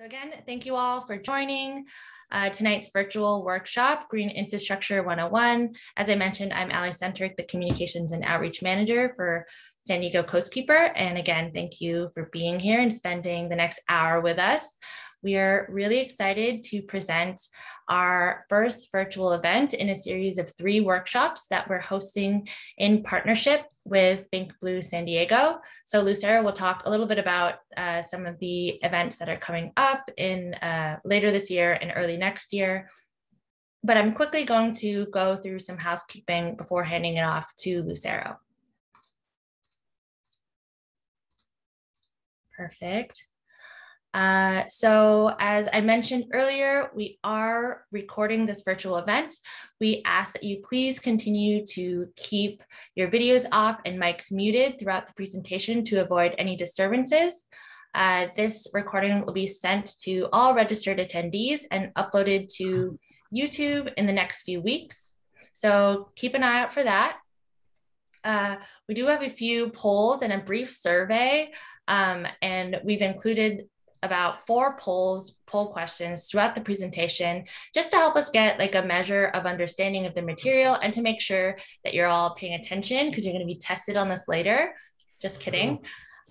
So again, thank you all for joining uh, tonight's virtual workshop, Green Infrastructure 101. As I mentioned, I'm Ali Centric, the Communications and Outreach Manager for San Diego Coastkeeper. And again, thank you for being here and spending the next hour with us. We are really excited to present our first virtual event in a series of three workshops that we're hosting in partnership with Think Blue San Diego. So Lucero will talk a little bit about uh, some of the events that are coming up in uh, later this year and early next year. But I'm quickly going to go through some housekeeping before handing it off to Lucero. Perfect. Uh, so as I mentioned earlier, we are recording this virtual event. We ask that you please continue to keep your videos off and mics muted throughout the presentation to avoid any disturbances. Uh, this recording will be sent to all registered attendees and uploaded to YouTube in the next few weeks. So keep an eye out for that. Uh, we do have a few polls and a brief survey, um, and we've included about four polls, poll questions throughout the presentation, just to help us get like a measure of understanding of the material and to make sure that you're all paying attention because you're going to be tested on this later. Just kidding.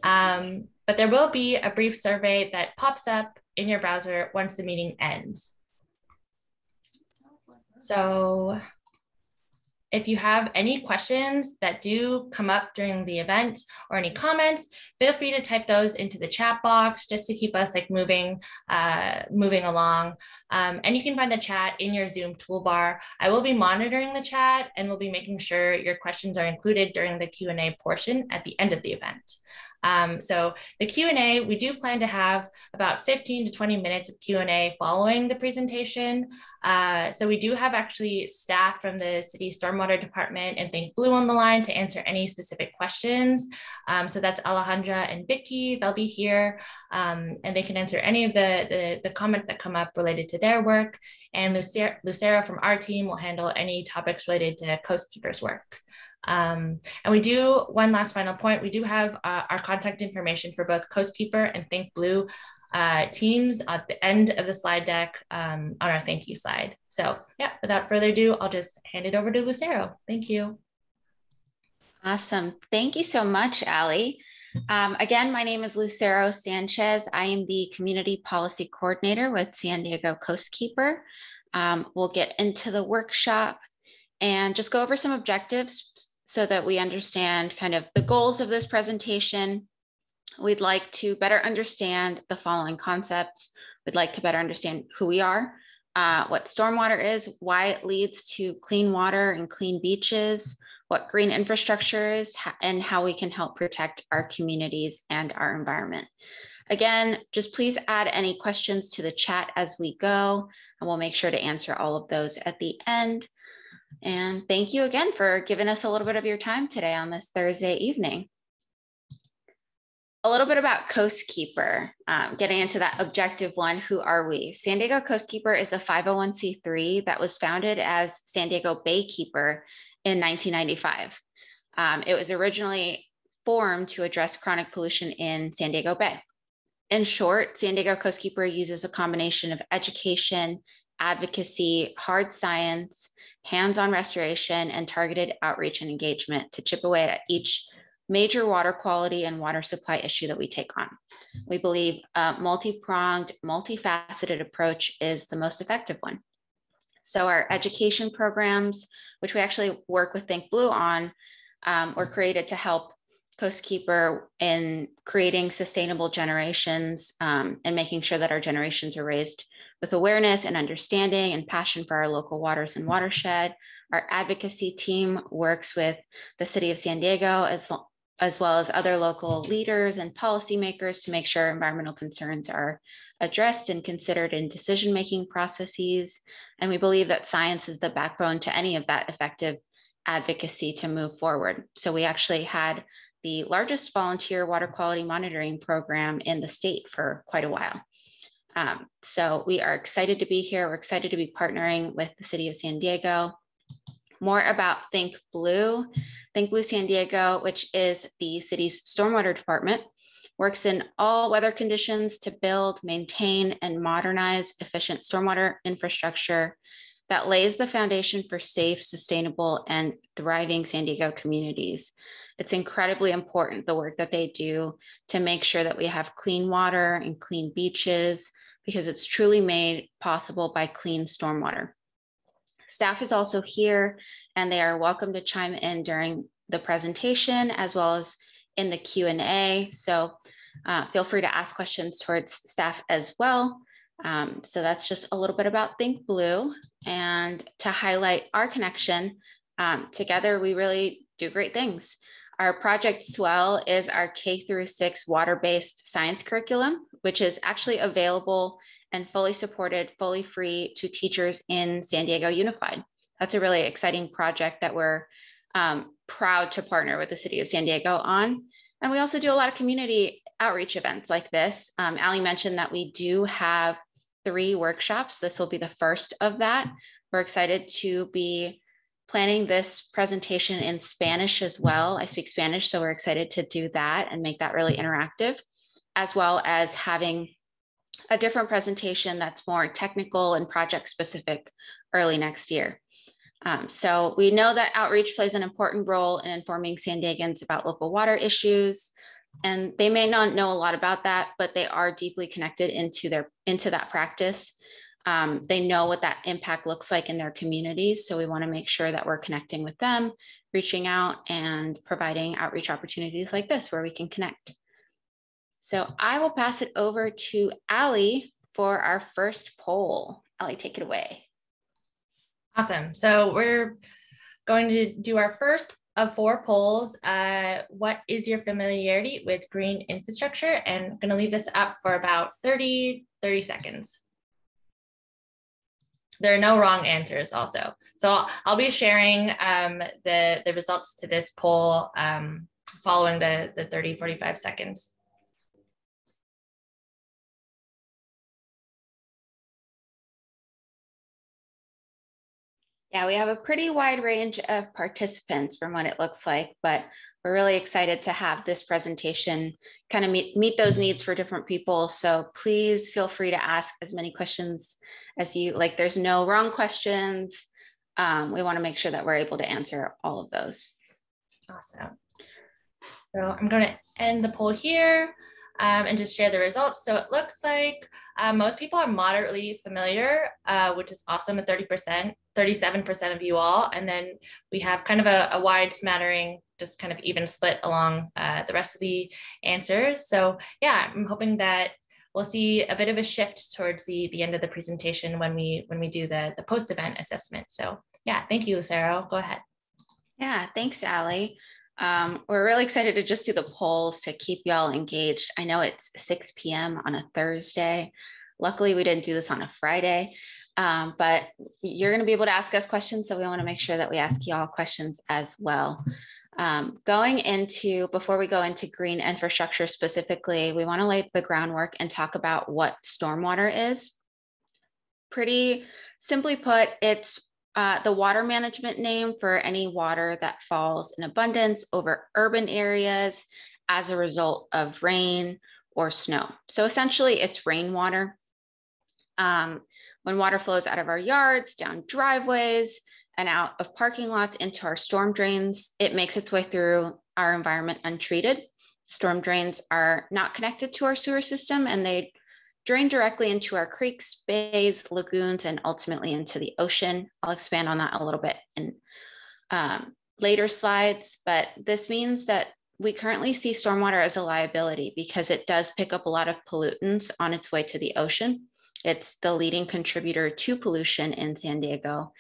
Um, but there will be a brief survey that pops up in your browser once the meeting ends. So if you have any questions that do come up during the event or any comments, feel free to type those into the chat box just to keep us like moving, uh, moving along. Um, and you can find the chat in your Zoom toolbar. I will be monitoring the chat and we'll be making sure your questions are included during the Q&A portion at the end of the event. Um, so the Q&A, we do plan to have about 15 to 20 minutes of Q&A following the presentation. Uh, so we do have actually staff from the city stormwater department and Think Blue on the line to answer any specific questions. Um, so that's Alejandra and Vicky, they'll be here um, and they can answer any of the, the, the, comments that come up related to their work. And Lucera, Lucero from our team will handle any topics related to Coastkeeper's work. Um, and we do, one last final point, we do have uh, our contact information for both Coastkeeper and Think Blue uh, teams at the end of the slide deck um, on our thank you slide. So yeah, without further ado, I'll just hand it over to Lucero. Thank you. Awesome. Thank you so much, Ali. Um, again, my name is Lucero Sanchez. I am the Community Policy Coordinator with San Diego Coastkeeper. Um, we'll get into the workshop and just go over some objectives so that we understand kind of the goals of this presentation. We'd like to better understand the following concepts. We'd like to better understand who we are, uh, what stormwater is, why it leads to clean water and clean beaches, what green infrastructure is, and how we can help protect our communities and our environment. Again, just please add any questions to the chat as we go, and we'll make sure to answer all of those at the end. And thank you again for giving us a little bit of your time today on this Thursday evening. A little bit about Coastkeeper, um, getting into that objective one, who are we? San Diego Coastkeeper is a 501c3 that was founded as San Diego Baykeeper in 1995. Um, it was originally formed to address chronic pollution in San Diego Bay. In short, San Diego Coastkeeper uses a combination of education, advocacy, hard science, hands-on restoration, and targeted outreach and engagement to chip away at each major water quality and water supply issue that we take on. We believe a multi-pronged, multifaceted approach is the most effective one. So our education programs, which we actually work with Think Blue on, um, were created to help Coastkeeper in creating sustainable generations um, and making sure that our generations are raised with awareness and understanding and passion for our local waters and watershed. Our advocacy team works with the City of San Diego as, as well as other local leaders and policymakers to make sure environmental concerns are addressed and considered in decision-making processes. And we believe that science is the backbone to any of that effective advocacy to move forward. So we actually had the largest volunteer water quality monitoring program in the state for quite a while. Um, so we are excited to be here. We're excited to be partnering with the city of San Diego. More about Think Blue. Think Blue San Diego, which is the city's stormwater department, works in all weather conditions to build, maintain, and modernize efficient stormwater infrastructure that lays the foundation for safe, sustainable, and thriving San Diego communities. It's incredibly important the work that they do to make sure that we have clean water and clean beaches because it's truly made possible by clean stormwater. Staff is also here and they are welcome to chime in during the presentation as well as in the Q&A. So uh, feel free to ask questions towards staff as well. Um, so that's just a little bit about Think Blue. And to highlight our connection, um, together we really do great things. Our project Swell is our K through six water-based science curriculum, which is actually available and fully supported, fully free to teachers in San Diego Unified. That's a really exciting project that we're um, proud to partner with the city of San Diego on. And we also do a lot of community outreach events like this. Um, Ali mentioned that we do have three workshops. This will be the first of that. We're excited to be planning this presentation in Spanish as well. I speak Spanish, so we're excited to do that and make that really interactive, as well as having a different presentation that's more technical and project specific early next year. Um, so we know that outreach plays an important role in informing San Diegans about local water issues, and they may not know a lot about that, but they are deeply connected into their into that practice. Um, they know what that impact looks like in their communities, so we want to make sure that we're connecting with them, reaching out, and providing outreach opportunities like this where we can connect. So I will pass it over to Allie for our first poll. Allie, take it away. Awesome. So we're going to do our first of four polls. Uh, what is your familiarity with green infrastructure? And I'm going to leave this up for about 30, 30 seconds. There are no wrong answers also. So I'll be sharing um, the, the results to this poll um, following the, the 30, 45 seconds. Yeah, we have a pretty wide range of participants from what it looks like, but we're really excited to have this presentation kind of meet, meet those needs for different people. So please feel free to ask as many questions as you like. There's no wrong questions. Um, we want to make sure that we're able to answer all of those. Awesome. So I'm going to end the poll here um, and just share the results. So it looks like uh, most people are moderately familiar, uh, which is awesome at 30%, 37% of you all. And then we have kind of a, a wide smattering, just kind of even split along uh, the rest of the answers. So yeah, I'm hoping that we'll see a bit of a shift towards the, the end of the presentation when we when we do the, the post-event assessment. So yeah, thank you, Sarah. Go ahead. Yeah, thanks, Ali. Um, we're really excited to just do the polls to keep y'all engaged. I know it's 6 p.m. on a Thursday. Luckily, we didn't do this on a Friday, um, but you're going to be able to ask us questions. So we want to make sure that we ask y'all questions as well. Um, going into, before we go into green infrastructure specifically, we want to lay the groundwork and talk about what stormwater is. Pretty simply put, it's uh, the water management name for any water that falls in abundance over urban areas as a result of rain or snow. So essentially, it's rainwater. Um, when water flows out of our yards, down driveways, and out of parking lots into our storm drains, it makes its way through our environment untreated. Storm drains are not connected to our sewer system and they drain directly into our creeks, bays, lagoons, and ultimately into the ocean. I'll expand on that a little bit in um, later slides, but this means that we currently see stormwater as a liability because it does pick up a lot of pollutants on its way to the ocean. It's the leading contributor to pollution in San Diego.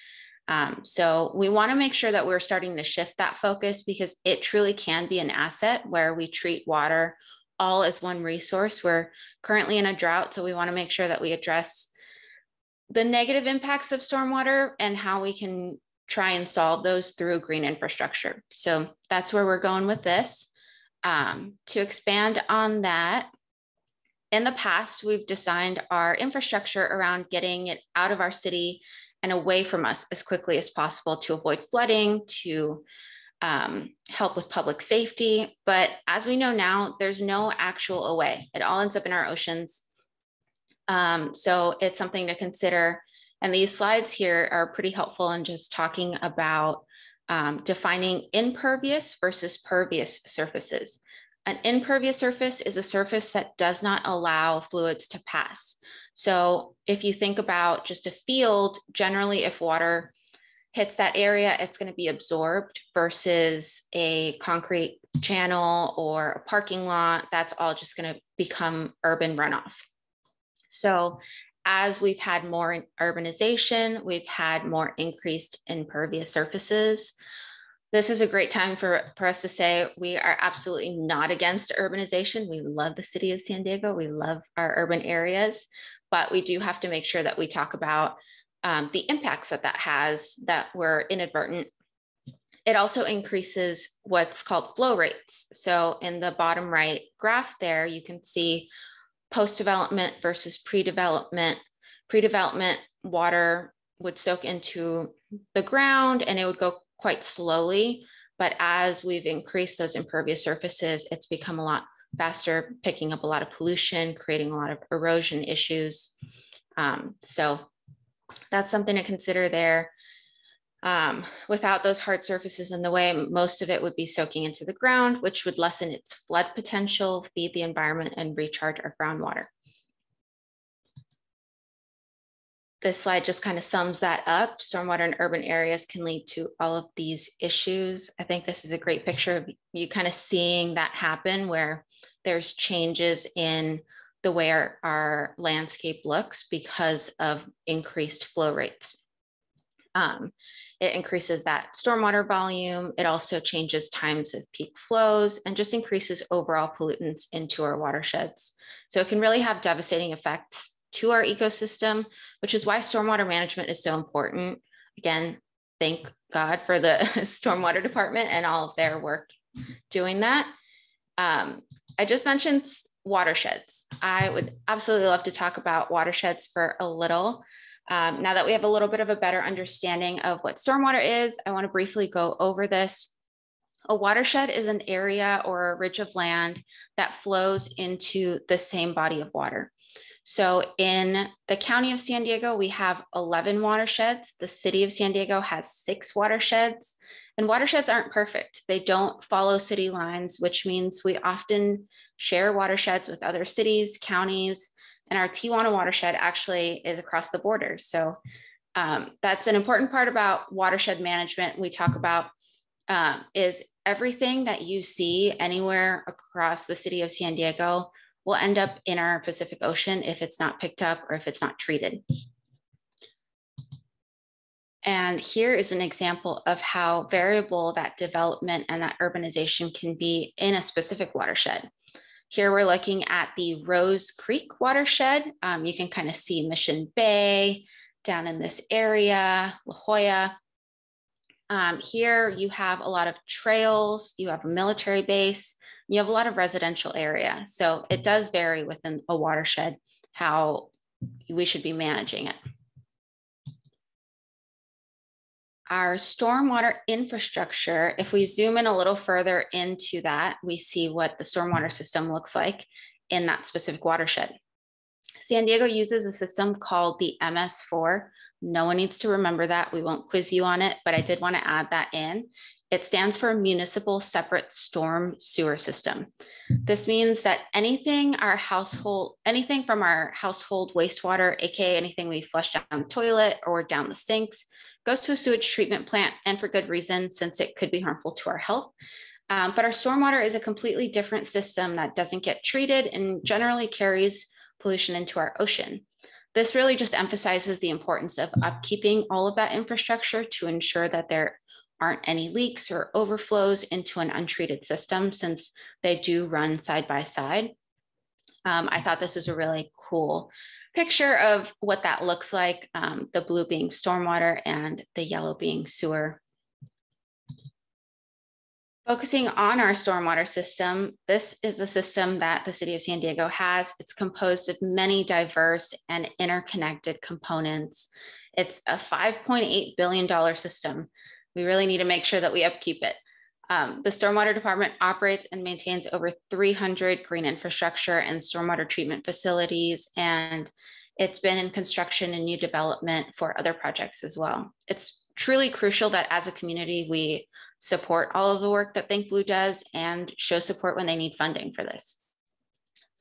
Um, so we want to make sure that we're starting to shift that focus because it truly can be an asset where we treat water all as one resource. We're currently in a drought, so we want to make sure that we address the negative impacts of stormwater and how we can try and solve those through green infrastructure. So that's where we're going with this. Um, to expand on that, in the past, we've designed our infrastructure around getting it out of our city and away from us as quickly as possible to avoid flooding, to um, help with public safety. But as we know now, there's no actual away. It all ends up in our oceans. Um, so it's something to consider. And these slides here are pretty helpful in just talking about um, defining impervious versus pervious surfaces. An impervious surface is a surface that does not allow fluids to pass. So if you think about just a field, generally if water hits that area, it's going to be absorbed versus a concrete channel or a parking lot. That's all just going to become urban runoff. So as we've had more urbanization, we've had more increased impervious surfaces. This is a great time for, for us to say we are absolutely not against urbanization. We love the city of San Diego. We love our urban areas, but we do have to make sure that we talk about um, the impacts that that has that were inadvertent. It also increases what's called flow rates. So in the bottom right graph there, you can see post-development versus pre-development. Pre-development water would soak into the ground and it would go quite slowly. But as we've increased those impervious surfaces, it's become a lot faster, picking up a lot of pollution, creating a lot of erosion issues. Um, so that's something to consider there. Um, without those hard surfaces in the way, most of it would be soaking into the ground, which would lessen its flood potential, feed the environment, and recharge our groundwater. This slide just kind of sums that up. Stormwater in urban areas can lead to all of these issues. I think this is a great picture of you kind of seeing that happen where there's changes in the way our, our landscape looks because of increased flow rates. Um, it increases that stormwater volume. It also changes times of peak flows and just increases overall pollutants into our watersheds. So it can really have devastating effects to our ecosystem, which is why stormwater management is so important. Again, thank God for the stormwater department and all of their work doing that. Um, I just mentioned watersheds. I would absolutely love to talk about watersheds for a little. Um, now that we have a little bit of a better understanding of what stormwater is, I want to briefly go over this. A watershed is an area or a ridge of land that flows into the same body of water. So in the county of San Diego, we have 11 watersheds. The city of San Diego has six watersheds. And watersheds aren't perfect. They don't follow city lines, which means we often share watersheds with other cities, counties, and our Tijuana watershed actually is across the border. So um, that's an important part about watershed management. We talk about um, is everything that you see anywhere across the city of San Diego will end up in our Pacific Ocean if it's not picked up or if it's not treated. And here is an example of how variable that development and that urbanization can be in a specific watershed. Here we're looking at the Rose Creek watershed. Um, you can kind of see Mission Bay down in this area, La Jolla. Um, here you have a lot of trails, you have a military base, you have a lot of residential area. So it does vary within a watershed how we should be managing it. our stormwater infrastructure, if we zoom in a little further into that, we see what the stormwater system looks like in that specific watershed. San Diego uses a system called the MS4. No one needs to remember that. We won't quiz you on it, but I did want to add that in. It stands for Municipal Separate Storm Sewer System. This means that anything our household, anything from our household wastewater, aka anything we flush down the toilet or down the sinks, goes to a sewage treatment plant and for good reason, since it could be harmful to our health. Um, but our stormwater is a completely different system that doesn't get treated and generally carries pollution into our ocean. This really just emphasizes the importance of upkeeping all of that infrastructure to ensure that there aren't any leaks or overflows into an untreated system since they do run side by side. Um, I thought this was a really cool picture of what that looks like, um, the blue being stormwater and the yellow being sewer. Focusing on our stormwater system, this is a system that the city of San Diego has. It's composed of many diverse and interconnected components. It's a $5.8 billion system. We really need to make sure that we upkeep it. Um, the Stormwater Department operates and maintains over 300 green infrastructure and stormwater treatment facilities, and it's been in construction and new development for other projects as well. It's truly crucial that as a community, we support all of the work that Think Blue does and show support when they need funding for this.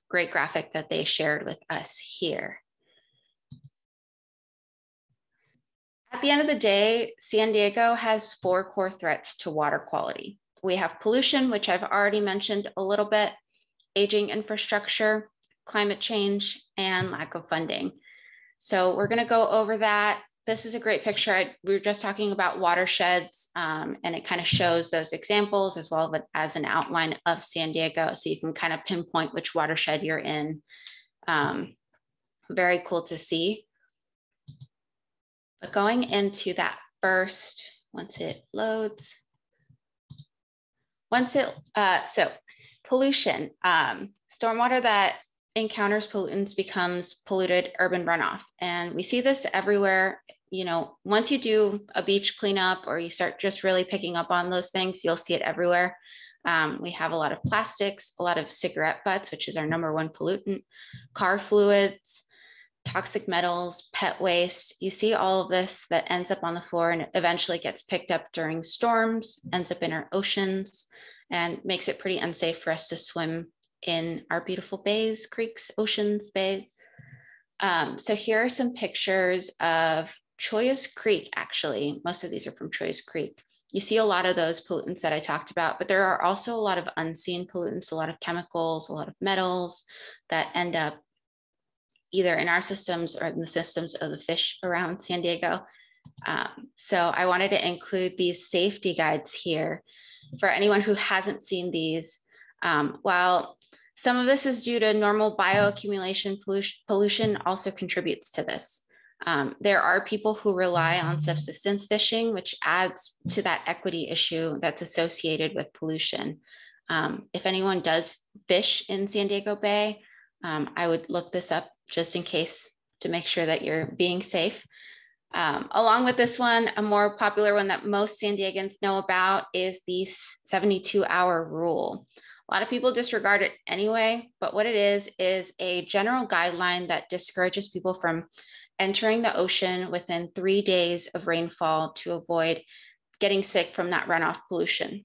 Great graphic that they shared with us here. At the end of the day, San Diego has four core threats to water quality. We have pollution, which I've already mentioned a little bit, aging infrastructure, climate change, and lack of funding. So we're going to go over that. This is a great picture. I, we were just talking about watersheds, um, and it kind of shows those examples as well as an outline of San Diego. So you can kind of pinpoint which watershed you're in. Um, very cool to see. But going into that first, once it loads, once it, uh, so pollution, um, stormwater that encounters pollutants becomes polluted urban runoff. And we see this everywhere. You know, once you do a beach cleanup or you start just really picking up on those things, you'll see it everywhere. Um, we have a lot of plastics, a lot of cigarette butts, which is our number one pollutant, car fluids, toxic metals, pet waste. You see all of this that ends up on the floor and eventually gets picked up during storms, ends up in our oceans, and makes it pretty unsafe for us to swim in our beautiful bays, creeks, oceans, bay. Um, so here are some pictures of Chollas Creek, actually. Most of these are from Chollas Creek. You see a lot of those pollutants that I talked about, but there are also a lot of unseen pollutants, a lot of chemicals, a lot of metals that end up either in our systems or in the systems of the fish around San Diego. Um, so I wanted to include these safety guides here for anyone who hasn't seen these. Um, while some of this is due to normal bioaccumulation pollution, pollution also contributes to this. Um, there are people who rely on subsistence fishing, which adds to that equity issue that's associated with pollution. Um, if anyone does fish in San Diego Bay, um, I would look this up just in case to make sure that you're being safe. Um, along with this one, a more popular one that most San Diegans know about is the 72 hour rule. A lot of people disregard it anyway, but what it is, is a general guideline that discourages people from entering the ocean within three days of rainfall to avoid getting sick from that runoff pollution.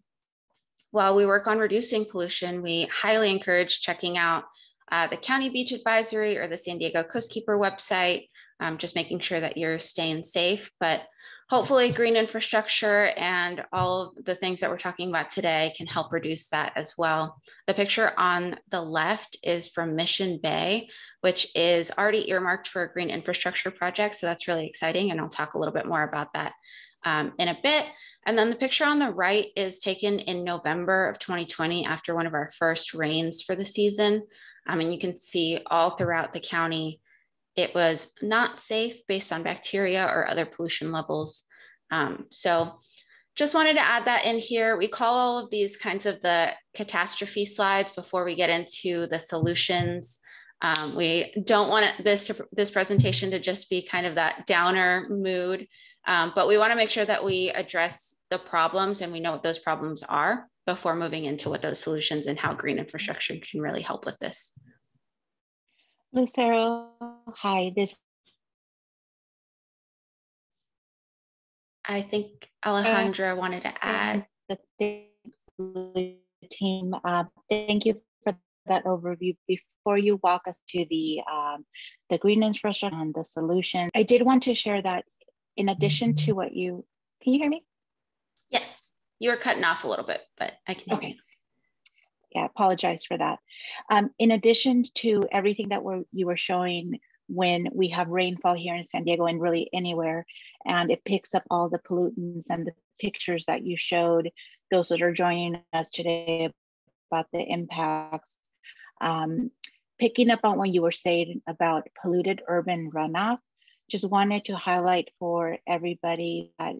While we work on reducing pollution, we highly encourage checking out uh, the County Beach Advisory or the San Diego Coastkeeper website, um, just making sure that you're staying safe. But hopefully, green infrastructure and all of the things that we're talking about today can help reduce that as well. The picture on the left is from Mission Bay, which is already earmarked for a green infrastructure project. So that's really exciting. And I'll talk a little bit more about that um, in a bit. And then the picture on the right is taken in November of 2020 after one of our first rains for the season. Um, and you can see all throughout the county, it was not safe based on bacteria or other pollution levels. Um, so just wanted to add that in here. We call all of these kinds of the catastrophe slides before we get into the solutions. Um, we don't want this, this presentation to just be kind of that downer mood, um, but we wanna make sure that we address the problems and we know what those problems are before moving into what those solutions and how green infrastructure can really help with this. Lucero, hi, this. I think Alejandra wanted to add. The team, uh, thank you for that overview. Before you walk us to the um, the green infrastructure and the solution, I did want to share that in addition to what you, can you hear me? You were cutting off a little bit, but I can. Okay. Yeah, apologize for that. Um, in addition to everything that we're, you were showing when we have rainfall here in San Diego and really anywhere, and it picks up all the pollutants and the pictures that you showed, those that are joining us today about the impacts. Um, picking up on what you were saying about polluted urban runoff, just wanted to highlight for everybody that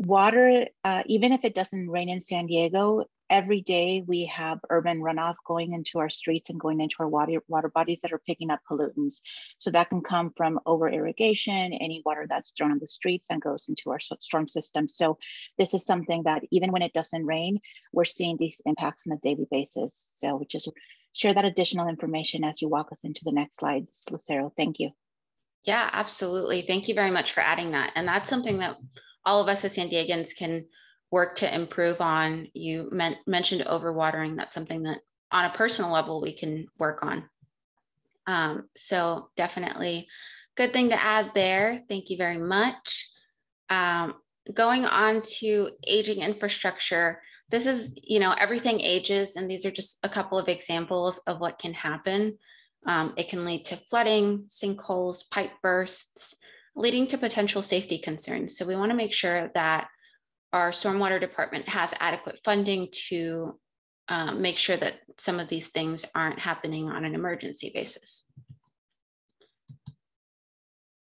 water, uh, even if it doesn't rain in San Diego, every day we have urban runoff going into our streets and going into our water, water bodies that are picking up pollutants. So that can come from over irrigation, any water that's thrown on the streets and goes into our storm system. So this is something that even when it doesn't rain, we're seeing these impacts on a daily basis. So we just share that additional information as you walk us into the next slides, Lucero. Thank you. Yeah, absolutely. Thank you very much for adding that. And that's something that all of us as San Diegans can work to improve on. You men- mentioned overwatering. That's something that on a personal level we can work on. Um, so definitely good thing to add there. Thank you very much. Um, going on to aging infrastructure, this is, you know, everything ages, and these are just a couple of examples of what can happen. Um, it can lead to flooding, sinkholes, pipe bursts, leading to potential safety concerns. So we want to make sure that our stormwater department has adequate funding to um, make sure that some of these things aren't happening on an emergency basis.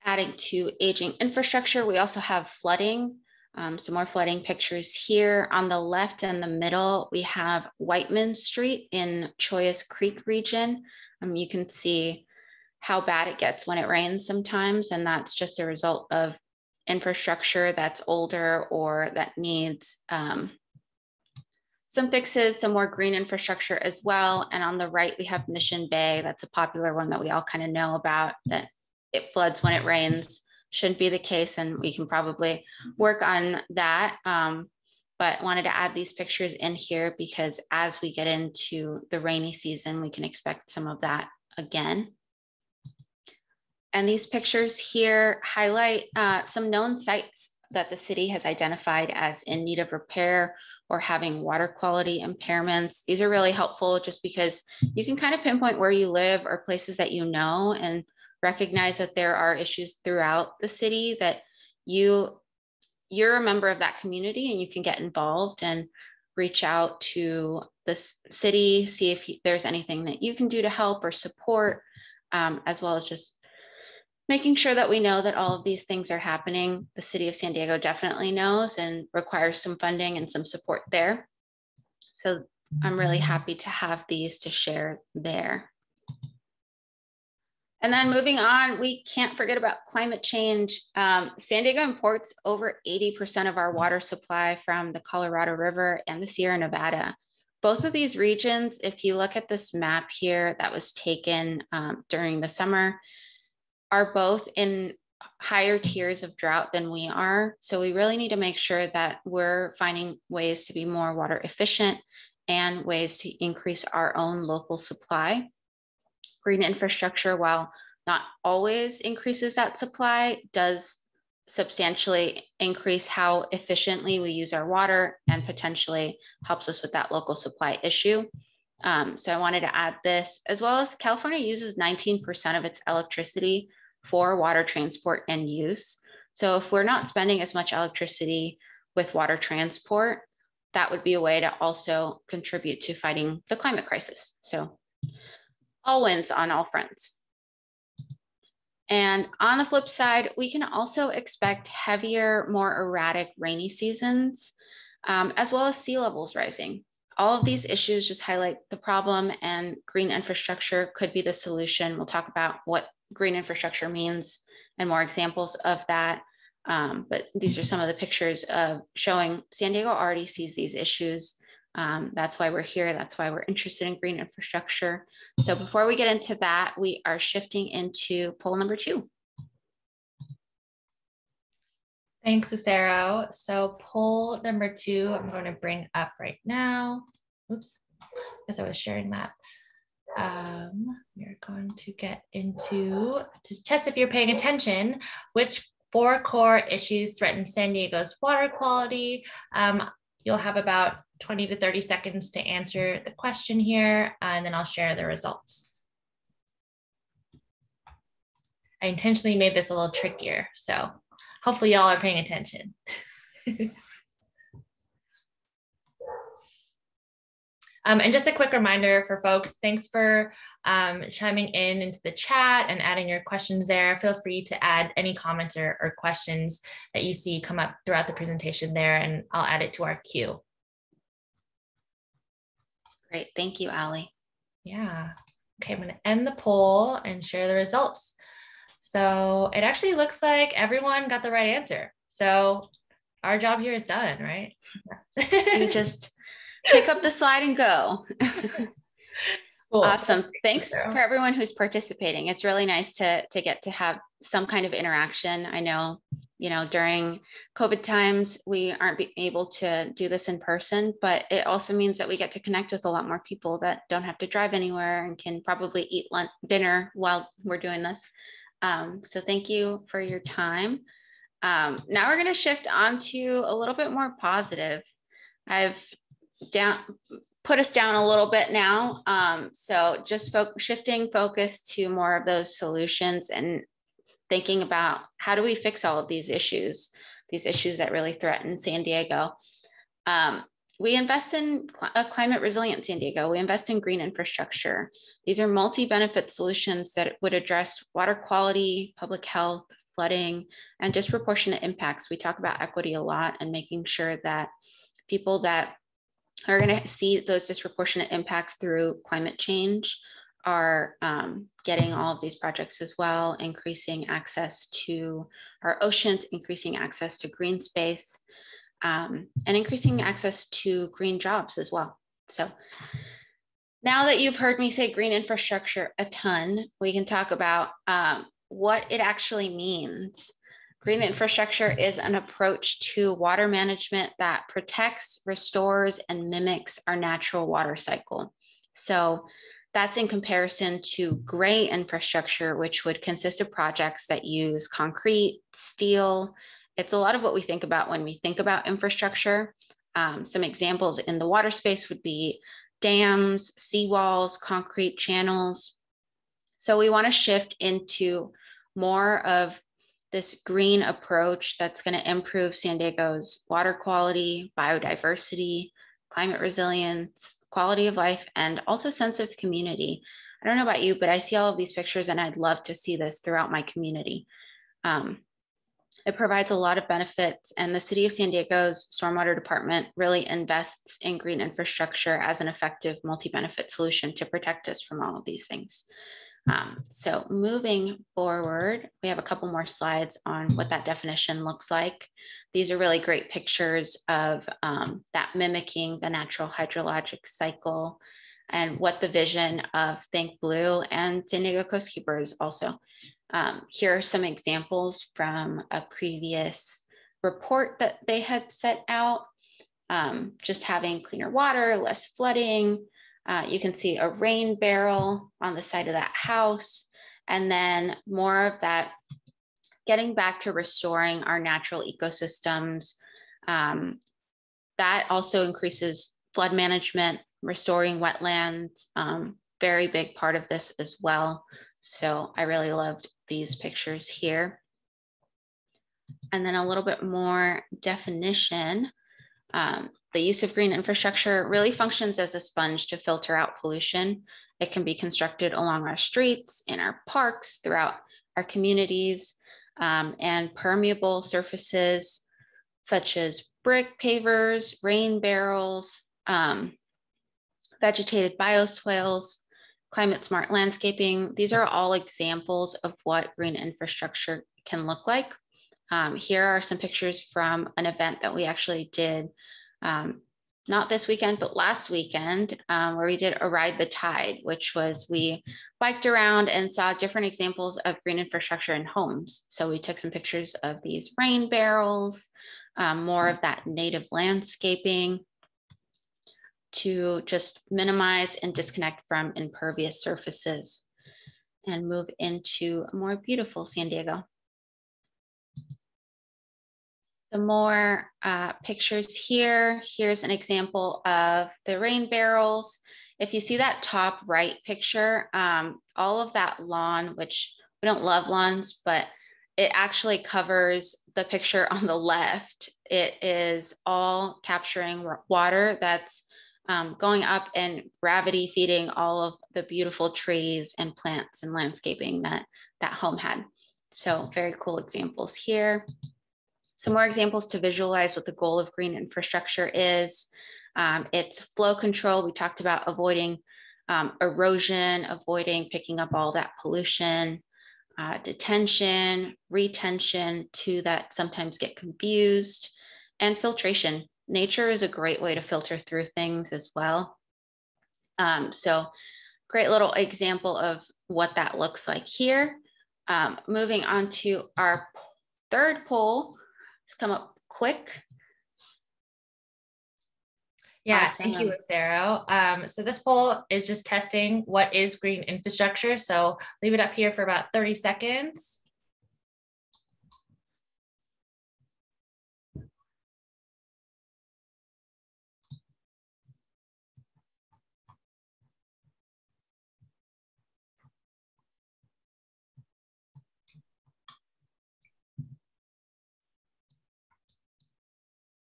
Adding to aging infrastructure, we also have flooding. Um, some more flooding pictures here. On the left and the middle, we have Whiteman Street in Chollas Creek region. Um, you can see how bad it gets when it rains sometimes, and that's just a result of infrastructure that's older or that needs um, some fixes, some more green infrastructure as well. And on the right, we have Mission Bay. That's a popular one that we all kind of know about that it floods when it rains. Shouldn't be the case, and we can probably work on that. Um, but wanted to add these pictures in here because as we get into the rainy season, we can expect some of that again. And these pictures here highlight uh, some known sites that the city has identified as in need of repair or having water quality impairments. These are really helpful just because you can kind of pinpoint where you live or places that you know and recognize that there are issues throughout the city that you you're a member of that community and you can get involved and reach out to the city, see if there's anything that you can do to help or support, um, as well as just making sure that we know that all of these things are happening. The city of San Diego definitely knows and requires some funding and some support there. So I'm really happy to have these to share there. And then moving on, we can't forget about climate change. Um, San Diego imports over 80% of our water supply from the Colorado River and the Sierra Nevada. Both of these regions, if you look at this map here that was taken um, during the summer, are both in higher tiers of drought than we are. So we really need to make sure that we're finding ways to be more water efficient and ways to increase our own local supply. Green infrastructure, while not always increases that supply, does substantially increase how efficiently we use our water and potentially helps us with that local supply issue. Um, so I wanted to add this, as well as California uses 19% of its electricity for water transport and use. So if we're not spending as much electricity with water transport, that would be a way to also contribute to fighting the climate crisis. So all wins on all fronts. And on the flip side, we can also expect heavier, more erratic rainy seasons, um, as well as sea levels rising. All of these issues just highlight the problem, and green infrastructure could be the solution. We'll talk about what green infrastructure means and more examples of that. Um, but these are some of the pictures of showing San Diego already sees these issues. Um, that's why we're here. That's why we're interested in green infrastructure. So before we get into that, we are shifting into poll number two. Thanks, Lucero. So poll number two, I'm going to bring up right now. Oops, because I was sharing that um, we're going to get into to test if you're paying attention, which four core issues threaten San Diego's water quality. Um, you'll have about 20 to 30 seconds to answer the question here, and then I'll share the results. I intentionally made this a little trickier, so hopefully y'all are paying attention. Um, and just a quick reminder for folks, thanks for um, chiming in into the chat and adding your questions there. Feel free to add any comments or, or questions that you see come up throughout the presentation there, and I'll add it to our queue. Great. Thank you, Allie. Yeah. Okay, I'm going to end the poll and share the results. So it actually looks like everyone got the right answer. So our job here is done, right? you just pick up the slide and go. Cool. Awesome. Thanks for everyone who's participating. It's really nice to to get to have some kind of interaction. I know, you know, during COVID times, we aren't able to do this in person, but it also means that we get to connect with a lot more people that don't have to drive anywhere and can probably eat lunch, dinner while we're doing this. Um, so thank you for your time. Um, now we're going to shift on to a little bit more positive. I've down put us down a little bit now. Um, so just fo- shifting focus to more of those solutions and thinking about how do we fix all of these issues, these issues that really threaten San Diego. Um, we invest in cl- a climate resilient San Diego. We invest in green infrastructure. These are multi-benefit solutions that would address water quality, public health, flooding, and disproportionate impacts. We talk about equity a lot and making sure that people that are going to see those disproportionate impacts through climate change are um, getting all of these projects as well, increasing access to our oceans, increasing access to green space, um, and increasing access to green jobs as well. So now that you've heard me say green infrastructure a ton, we can talk about um, what it actually means Green infrastructure is an approach to water management that protects, restores, and mimics our natural water cycle. So that's in comparison to gray infrastructure, which would consist of projects that use concrete, steel. It's a lot of what we think about when we think about infrastructure. Um, some examples in the water space would be dams, seawalls, concrete channels. So we want to shift into more of this green approach that's going to improve San Diego's water quality, biodiversity, climate resilience, quality of life, and also sense of community. I don't know about you, but I see all of these pictures and I'd love to see this throughout my community. Um, it provides a lot of benefits, and the City of San Diego's Stormwater Department really invests in green infrastructure as an effective multi benefit solution to protect us from all of these things. Um, so moving forward, we have a couple more slides on what that definition looks like. These are really great pictures of um, that mimicking the natural hydrologic cycle and what the vision of Think Blue and San Diego Coastkeeper is also. Um, here are some examples from a previous report that they had set out, um, just having cleaner water, less flooding, uh, you can see a rain barrel on the side of that house, and then more of that getting back to restoring our natural ecosystems. Um, that also increases flood management, restoring wetlands, um, very big part of this as well. So I really loved these pictures here. And then a little bit more definition. Um, the use of green infrastructure really functions as a sponge to filter out pollution. It can be constructed along our streets, in our parks, throughout our communities, um, and permeable surfaces such as brick pavers, rain barrels, um, vegetated bioswales, climate smart landscaping. These are all examples of what green infrastructure can look like. Um, here are some pictures from an event that we actually did um, not this weekend, but last weekend, um, where we did a ride the tide, which was we biked around and saw different examples of green infrastructure in homes. So we took some pictures of these rain barrels, um, more of that native landscaping to just minimize and disconnect from impervious surfaces and move into a more beautiful San Diego. More uh, pictures here. Here's an example of the rain barrels. If you see that top right picture, um, all of that lawn, which we don't love lawns, but it actually covers the picture on the left. It is all capturing water that's um, going up and gravity feeding all of the beautiful trees and plants and landscaping that that home had. So very cool examples here. Some more examples to visualize what the goal of green infrastructure is. Um, it's flow control. We talked about avoiding um, erosion, avoiding picking up all that pollution, uh, detention, retention, two that sometimes get confused, and filtration. Nature is a great way to filter through things as well. Um, so great little example of what that looks like here. Um, moving on to our third poll, let's come up quick. Yeah, awesome. thank you, Lucero. Um, so this poll is just testing what is green infrastructure. So leave it up here for about 30 seconds.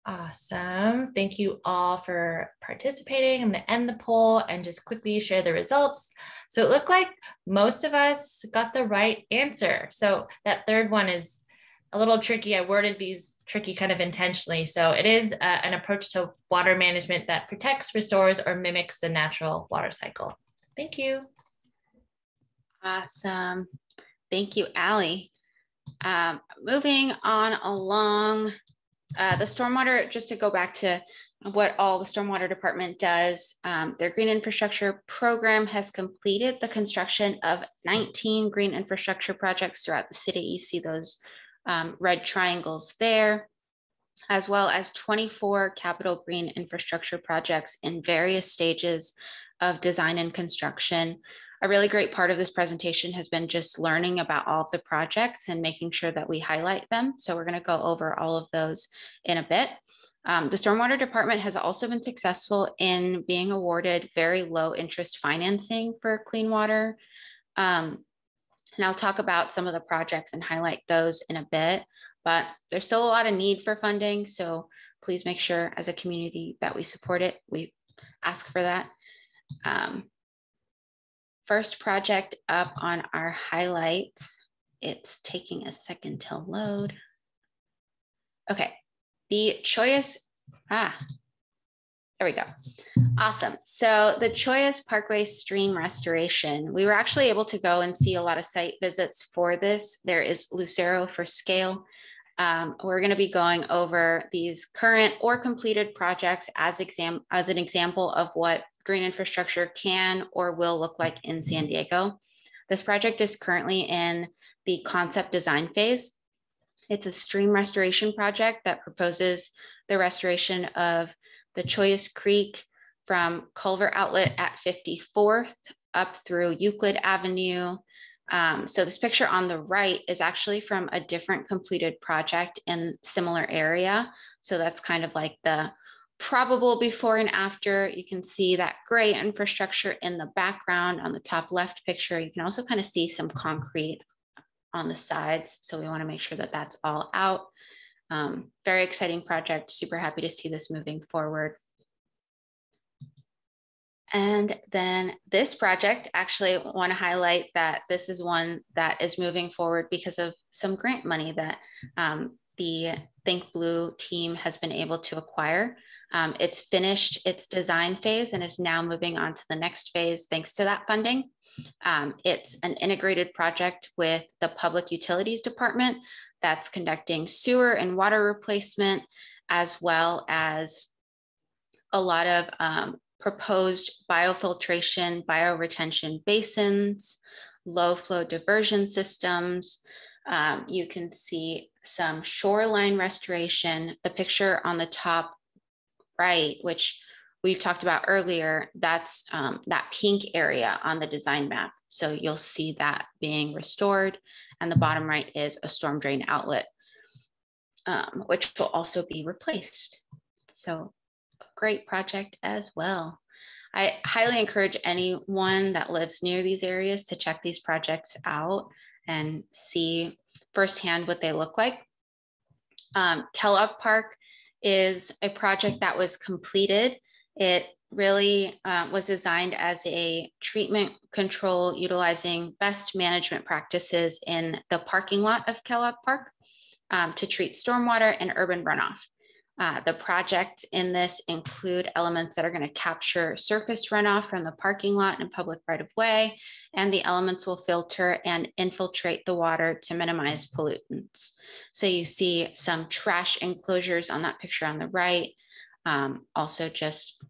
Awesome. Thank you all for participating. I'm going to end the poll and just quickly share the results. So it looked like most of us got the right answer. So that third one is a little tricky. I worded these tricky kind of intentionally. So it is uh, an approach to water management that protects, restores, or mimics the natural water cycle. Thank you. Awesome. Thank you, Allie. Um, moving on along uh, the stormwater, just to go back to what all the stormwater department does, um, their green infrastructure program has completed the construction of 19 green infrastructure projects throughout the city. You see those um, red triangles there, as well as 24 capital green infrastructure projects in various stages of design and construction a really great part of this presentation has been just learning about all of the projects and making sure that we highlight them. So we're going to go over all of those in a bit. Um, the Stormwater Department has also been successful in being awarded very low interest financing for clean water. Um, and I'll talk about some of the projects and highlight those in a bit, but there's still a lot of need for funding. So please make sure as a community that we support it. We ask for that. Um, first project up on our highlights. It's taking a second to load. Okay, the Chollas, ah, there we go. Awesome. So the Chollas Parkway stream restoration, we were actually able to go and see a lot of site visits for this. There is Lucero for scale. Um, we're going to be going over these current or completed projects as exam as an example of what green infrastructure can or will look like in San Diego. This project is currently in the concept design phase. It's a stream restoration project that proposes the restoration of the Chollas Creek from Culvert Outlet at 54th up through Euclid Avenue. Um, so this picture on the right is actually from a different completed project in similar area. So that's kind of like the probable before and after. You can see that gray infrastructure in the background on the top left picture. You can also kind of see some concrete on the sides. So we wanna make sure that that's all out. Um, very exciting project, super happy to see this moving forward. And then this project, actually want to highlight that this is one that is moving forward because of some grant money that um, the Think Blue team has been able to acquire. Um, it's finished its design phase and is now moving on to the next phase thanks to that funding. Um, it's an integrated project with the Public Utilities Department that's conducting sewer and water replacement, as well as a lot of um, proposed biofiltration, bioretention basins, low flow diversion systems. Um, you can see some shoreline restoration. The picture on the top right, which we've talked about earlier, that's um, that pink area on the design map. So you'll see that being restored. And the bottom right is a storm drain outlet, um, which will also be replaced. So great project as well. I highly encourage anyone that lives near these areas to check these projects out and see firsthand what they look like. Um, Kellogg Park is a project that was completed. It really uh, was designed as a treatment control utilizing best management practices in the parking lot of Kellogg Park um, to treat stormwater and urban runoff. Uh, the project in this include elements that are going to capture surface runoff from the parking lot and public right of way, and the elements will filter and infiltrate the water to minimize pollutants. So you see some trash enclosures on that picture on the right. Um, also just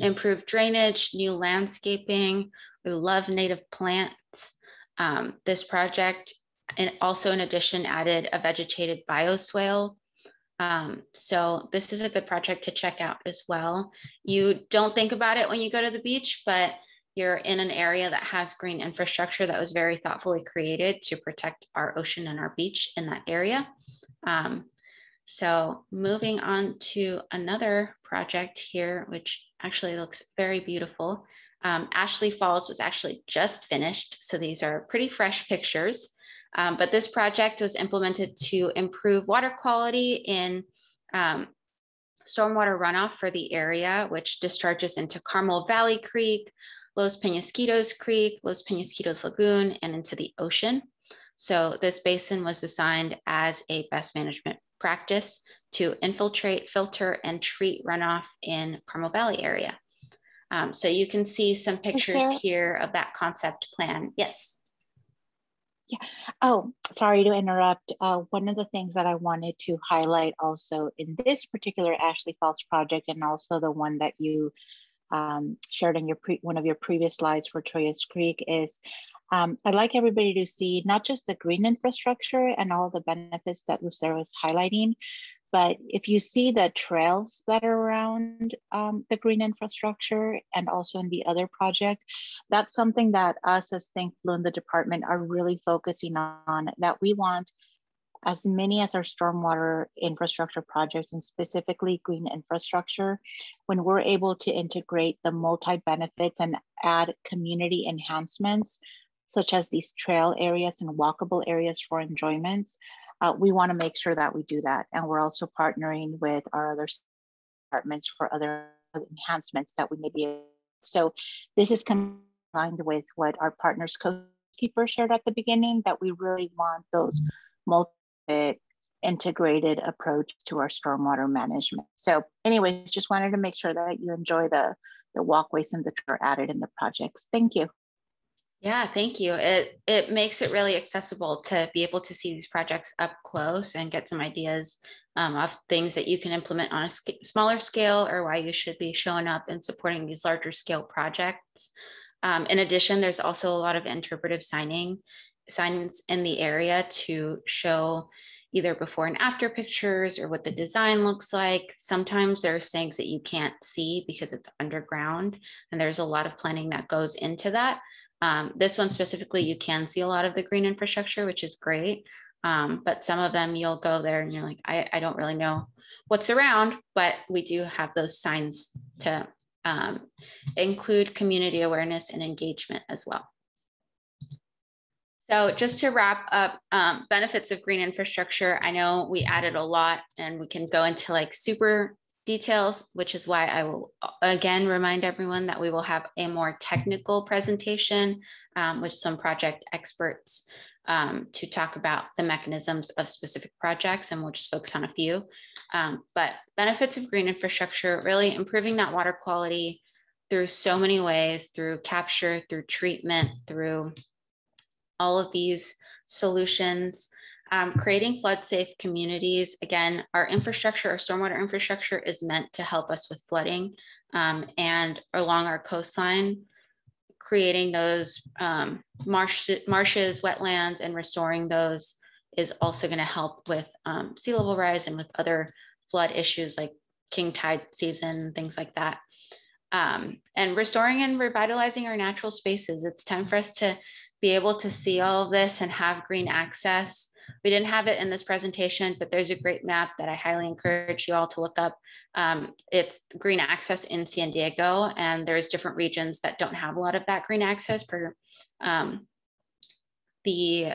improved drainage, new landscaping. We love native plants. Um, this project and also in addition added a vegetated bioswale um, so this is a good project to check out as well. You don't think about it when you go to the beach, but you're in an area that has green infrastructure that was very thoughtfully created to protect our ocean and our beach in that area. Um, so moving on to another project here, which actually looks very beautiful. Um, Ashley Falls was actually just finished. So these are pretty fresh pictures. Um, but this project was implemented to improve water quality in um, stormwater runoff for the area, which discharges into Carmel Valley Creek, Los Penasquitos Creek, Los Penasquitos Lagoon, and into the ocean. So this basin was designed as a best management practice to infiltrate, filter, and treat runoff in Carmel Valley area. Um, so you can see some pictures here of that concept plan. Yes. Yeah. Oh, sorry to interrupt. Uh, one of the things that I wanted to highlight also in this particular Ashley Falls project, and also the one that you um, shared in your pre- one of your previous slides for Chollas Creek, is um, I'd like everybody to see not just the green infrastructure and all the benefits that Lucero is highlighting, but if you see the trails that are around um, the green infrastructure and also in the other project, that's something that us as Think Blue in the department are really focusing on, that we want as many as our stormwater infrastructure projects and specifically green infrastructure, when we're able to integrate the multi-benefits and add community enhancements, such as these trail areas and walkable areas for enjoyments, uh, we want to make sure that we do that. And we're also partnering with our other departments for other enhancements that we may be. So this is combined with what our partners Coastkeeper shared at the beginning, that we really want those multi integrated approach to our stormwater management. So anyways, just wanted to make sure that you enjoy the, the walkways and the tour added in the projects. Thank you. Yeah, thank you. It it makes it really accessible to be able to see these projects up close and get some ideas um, of things that you can implement on a sc- smaller scale or why you should be showing up and supporting these larger scale projects. Um, in addition, there's also a lot of interpretive signing signs in the area to show either before and after pictures or what the design looks like. Sometimes there's things that you can't see because it's underground, and there's a lot of planning that goes into that. Um, this one specifically, you can see a lot of the green infrastructure, which is great. Um, but some of them you'll go there and you're like, I, I don't really know what's around, but we do have those signs to um, include community awareness and engagement as well. So just to wrap up um, benefits of green infrastructure, I know we added a lot and we can go into like super details, which is why I will again remind everyone that we will have a more technical presentation um, with some project experts um, to talk about the mechanisms of specific projects, and we'll just focus on a few. Um, but benefits of green infrastructure, really improving that water quality through so many ways, through capture, through treatment, through all of these solutions. Um, creating flood safe communities. Again, our infrastructure, our stormwater infrastructure is meant to help us with flooding um, and along our coastline, creating those um, marsh, marshes, wetlands, and restoring those is also going to help with um, sea level rise and with other flood issues like king tide season, things like that. Um, and restoring and revitalizing our natural spaces. It's time for us to be able to see all of this and have green access we didn't have it in this presentation, but there's a great map that I highly encourage you all to look up. Um, it's green access in San Diego, and there's different regions that don't have a lot of that green access per um, the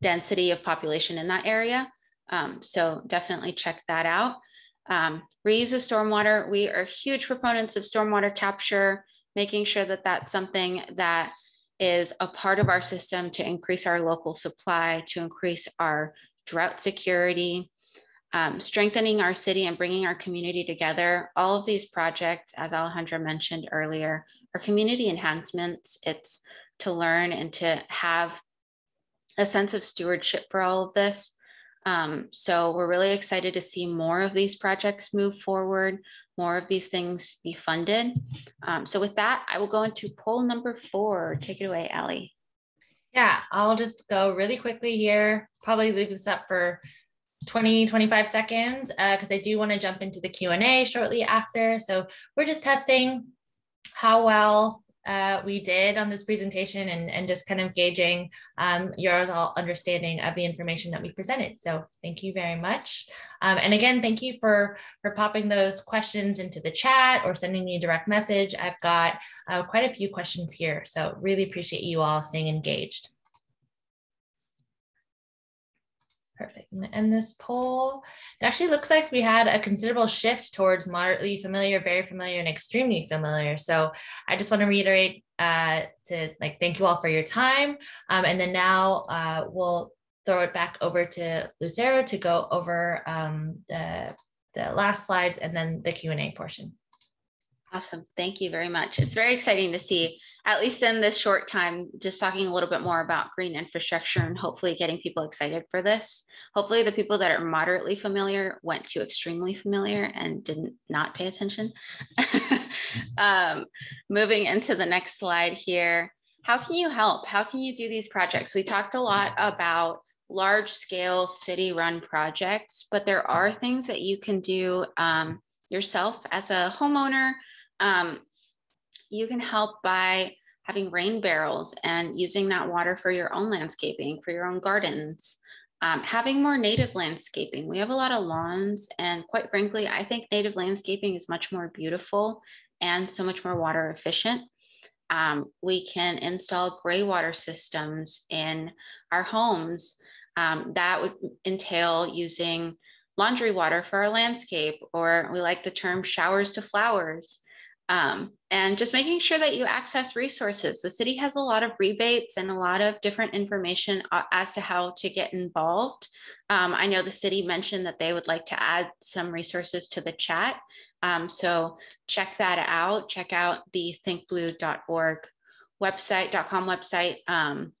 density of population in that area. Um, so definitely check that out. Um, reuse of stormwater. We are huge proponents of stormwater capture, making sure that that's something that is a part of our system to increase our local supply, to increase our drought security. um, strengthening our city and bringing our community together. All of these projects, as Alejandra mentioned earlier, are community enhancements. It's to learn and to have a sense of stewardship for all of this. Um, so we're really excited to see more of these projects move forward, more of these things be funded. Um, so with that, I will go into poll number four. Take it away, Allie. Yeah, I'll just go really quickly here, probably leave this up for 20, 25 seconds because uh, I do want to jump into the Q&A shortly after. So we're just testing how well uh, we did on this presentation and, and just kind of gauging um, your all understanding of the information that we presented. So thank you very much. Um, and again, thank you for, for popping those questions into the chat or sending me a direct message. I've got uh, quite a few questions here. So really appreciate you all staying engaged. Perfect. And this poll. It actually looks like we had a considerable shift towards moderately familiar, very familiar, and extremely familiar. So I just want to reiterate uh, to like thank you all for your time. Um, and then now uh, we'll throw it back over to Lucero to go over um, the, the last slides and then the Q&A portion. Awesome. Thank you very much. It's very exciting to see, at least in this short time, just talking a little bit more about green infrastructure and hopefully getting people excited for this. Hopefully the people that are moderately familiar went to extremely familiar and didn't not pay attention. um, moving into the next slide here. How can you help? How can you do these projects? We talked a lot about large scale city run projects, but there are things that you can do um, yourself as a homeowner um, you can help by having rain barrels and using that water for your own landscaping, for your own gardens. Um, having more native landscaping. We have a lot of lawns, and quite frankly, I think native landscaping is much more beautiful and so much more water efficient. Um, we can install gray water systems in our homes. Um, that would entail using laundry water for our landscape, or we like the term showers to flowers. Um, and just making sure that you access resources. The city has a lot of rebates and a lot of different information uh, as to how to get involved. Um, I know the city mentioned that they would like to add some resources to the chat. Um, so check that out. Check out the thinkblue.org website, .com website. Um,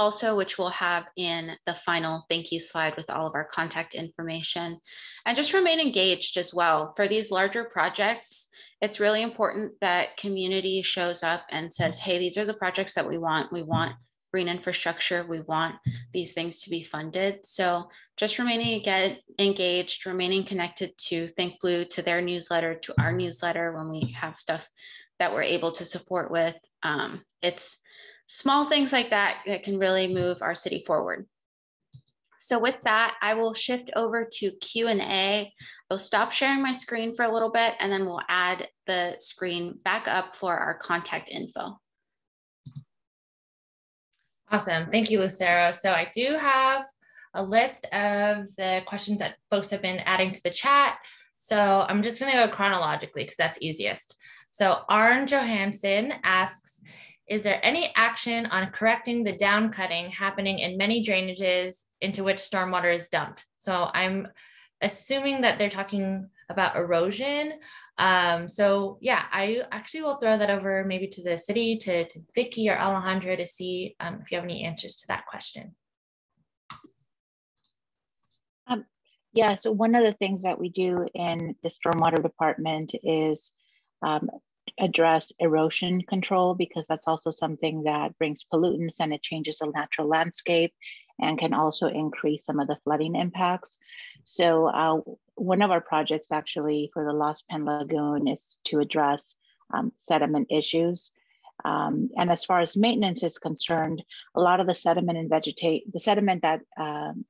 also, which we'll have in the final thank you slide with all of our contact information. And just remain engaged as well. For these larger projects, it's really important that community shows up and says, hey, these are the projects that we want. We want green infrastructure. We want these things to be funded. So just remaining get engaged, remaining connected to Think Blue, to their newsletter, to our newsletter when we have stuff that we're able to support with. Um, it's small things like that that can really move our city forward. So with that, I will shift over to Q&A. I'll stop sharing my screen for a little bit and then we'll add the screen back up for our contact info. Awesome. Thank you, Lucero. So I do have a list of the questions that folks have been adding to the chat. So I'm just going to go chronologically because that's easiest. So Arn Johansson asks, is there any action on correcting the down cutting happening in many drainages into which stormwater is dumped? So I'm assuming that they're talking about erosion. Um, so yeah, I actually will throw that over maybe to the city, to, to Vicky or Alejandra to see um, if you have any answers to that question. Um, yeah, so one of the things that we do in the stormwater department is um, address erosion control because that's also something that brings pollutants and it changes the natural landscape and can also increase some of the flooding impacts. So uh, one of our projects actually for the Los Pen Lagoon is to address um, sediment issues. Um, and as far as maintenance is concerned, a lot of the sediment and vegetate, the sediment that um,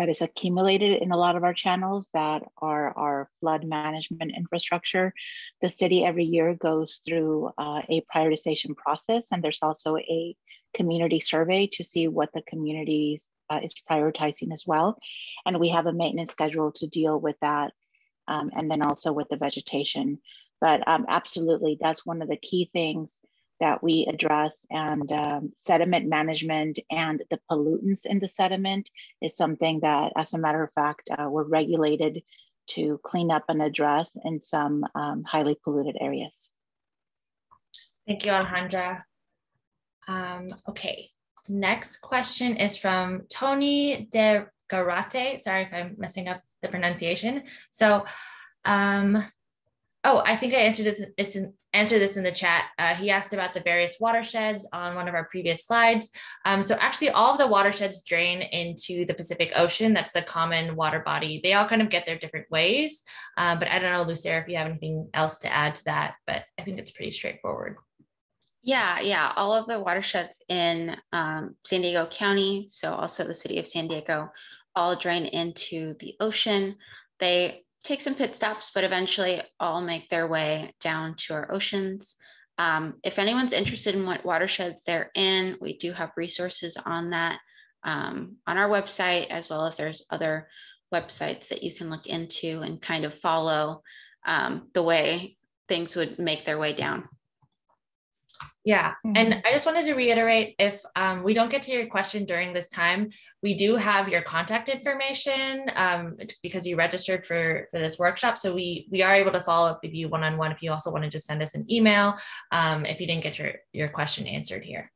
that is accumulated in a lot of our channels that are our flood management infrastructure. The city every year goes through uh, a prioritization process, and there's also a community survey to see what the community uh, is prioritizing as well. And we have a maintenance schedule to deal with that, um, and then also with the vegetation. But um, absolutely, that's one of the key things that we address and um, sediment management and the pollutants in the sediment is something that, as a matter of fact, uh, we're regulated to clean up and address in some um, highly polluted areas. Thank you, Alejandra. Um, okay, next question is from Tony De Garate. Sorry if I'm messing up the pronunciation. So, um, oh, I think I answered this in, answered this in the chat. Uh, he asked about the various watersheds on one of our previous slides. Um, so actually all of the watersheds drain into the Pacific Ocean. That's the common water body. They all kind of get their different ways. Um, but I don't know, Lucero, if you have anything else to add to that, but I think it's pretty straightforward. Yeah, yeah. All of the watersheds in um, San Diego County, so also the city of San Diego, all drain into the ocean. They take some pit stops, but eventually all make their way down to our oceans. Um, if anyone's interested in what watersheds they're in, we do have resources on that um, on our website, as well as there's other websites that you can look into and kind of follow um, the way things would make their way down. Yeah. Mm-hmm. And I just wanted to reiterate if um, we don't get to your question during this time, we do have your contact information um, because you registered for, for this workshop. So we, we are able to follow up with you one-on-one if you also want to just send us an email um, if you didn't get your, your question answered here.